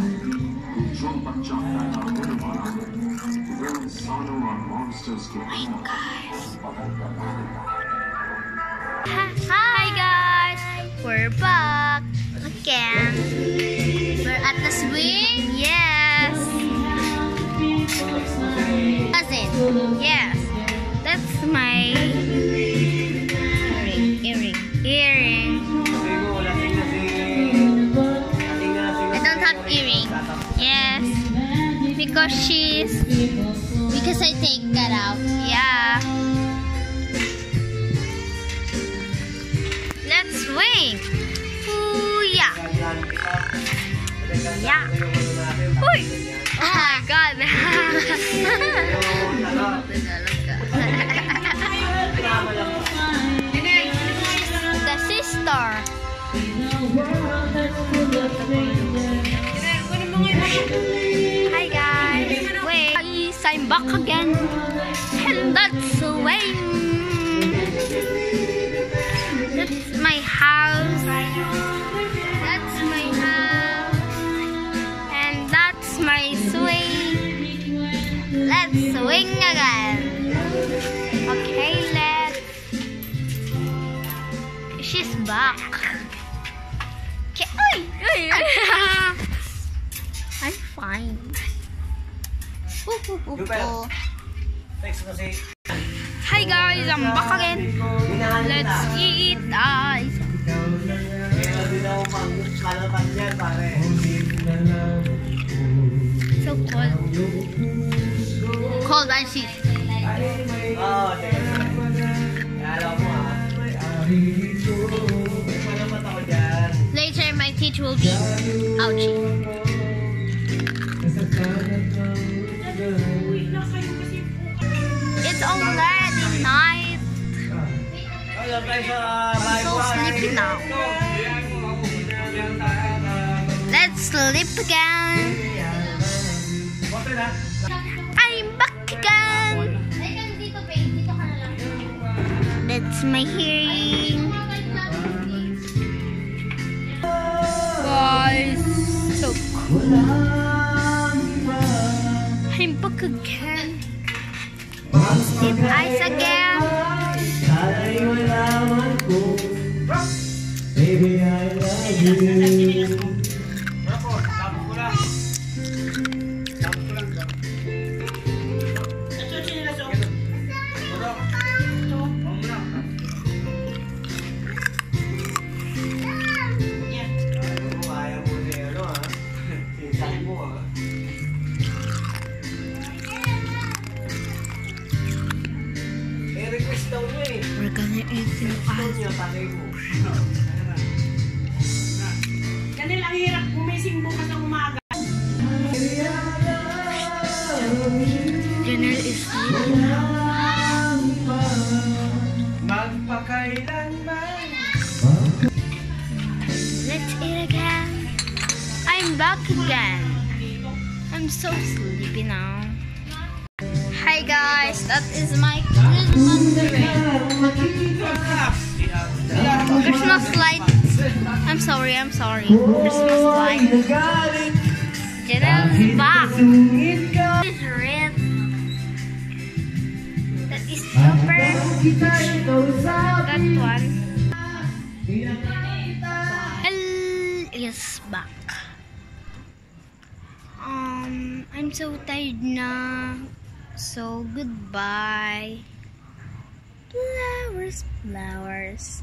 Hi guys! We're back again. We're at the swing. Yes! Cousin. Yes! That's my Yeah! Oh my god! the sister! Hi guys! Wait! I'm back again! And that's swing! That's Let's swing again. Okay, let's. She's back. Okay. Oy, oy, oy. I'm fine. Thanks, Hi guys, I'm back again. Let's eat ice. So cold. Malamat ako dyan. Later, my teeth will be ouchie. It's already night. Bahay So sleepy now. Let's sleep. I'm again. That's my hearing. Guys, so cool. I'm back again. Deep eyes again. Baby, I love you. Request daw niya eh. We're gonna eat tagay mo. Ganun ang hirap gumising bukas ng umaga. Dinner is. Magpakailanman. Let's eat again. I'm back again. I'm so sleepy now. That is my Christmas tree. Christmas lights. I'm sorry, I'm sorry. Christmas lights. Janelle's back. Is red. That is super. That one. L is back. Um, I'm so tired na. So, goodbye. Flowers, flowers.